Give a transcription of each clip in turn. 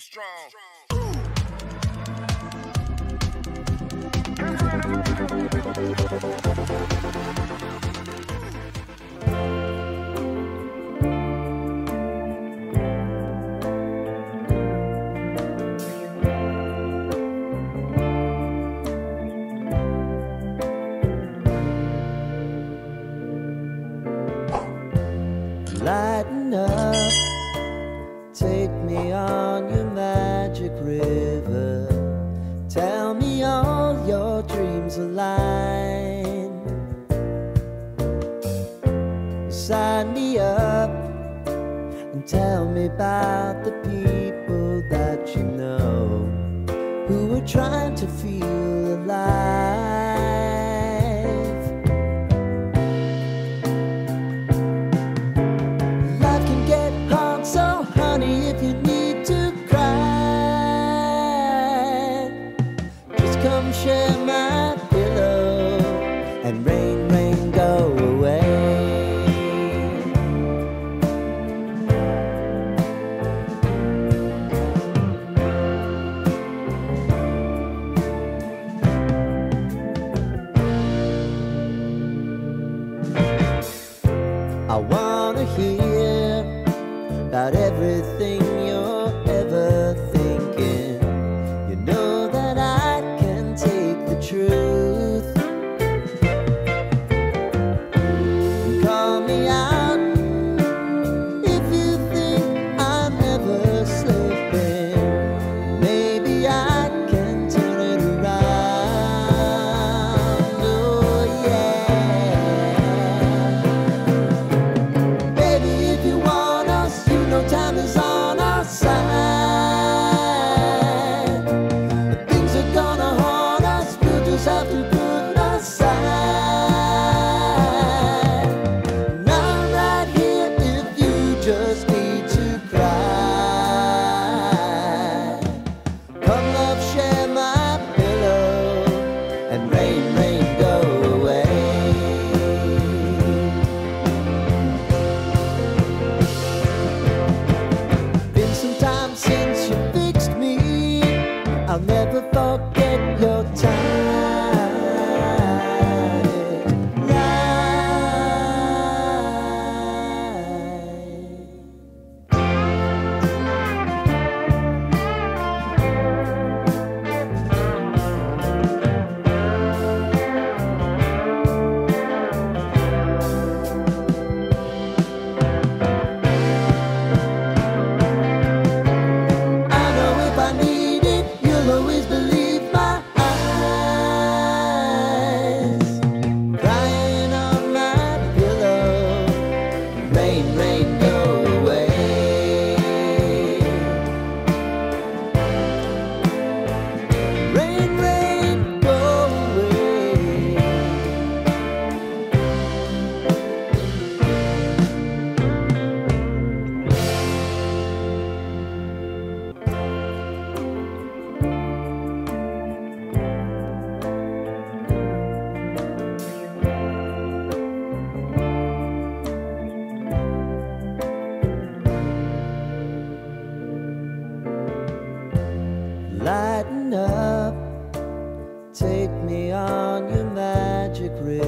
be strong. strong. magic river. Tell me all your dreams align. Sign me up and tell me about the people that you know who are trying to feel alive.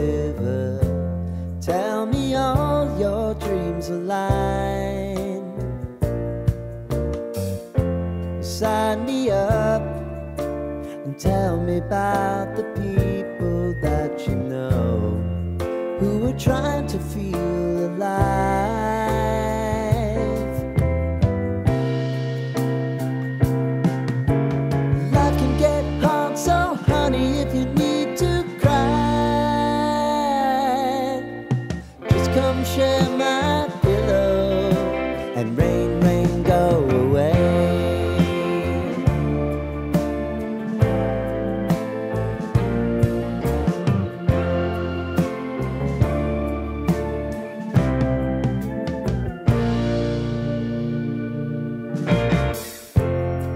river. Tell me all your dreams align. Sign me up and tell me about the people that you know who are trying to feel alive. share my pillow and rain, rain, go away.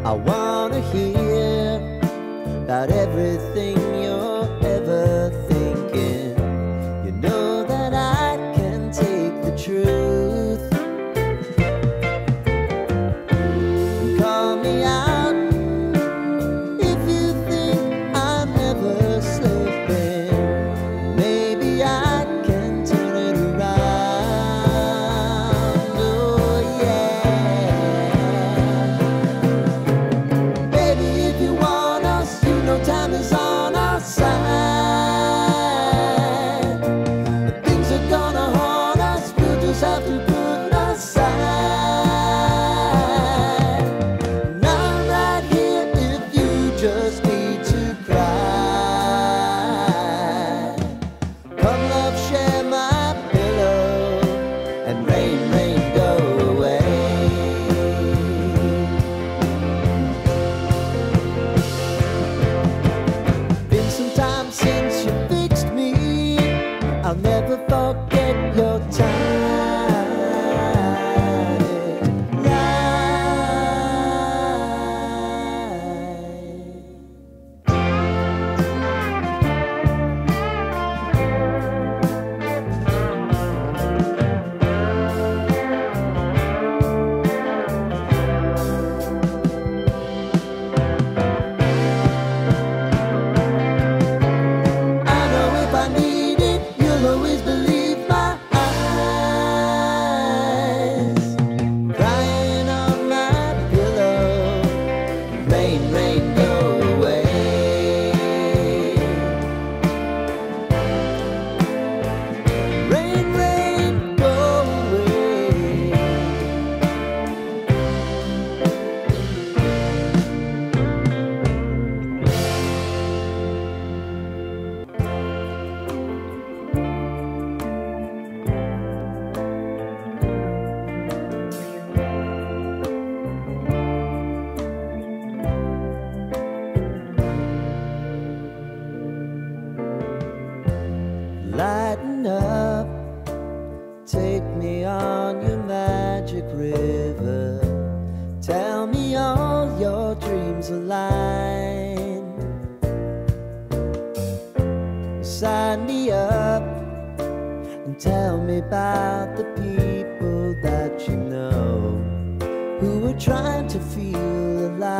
I want. i have to about the people that you know who are trying to feel alive.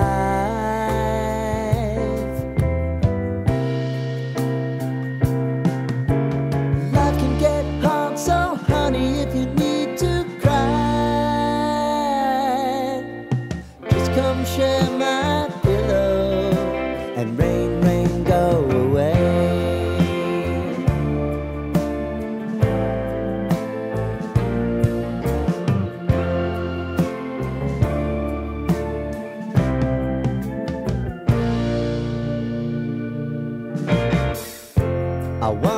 Life can get hard, so honey, if you need to cry, just come share I wanna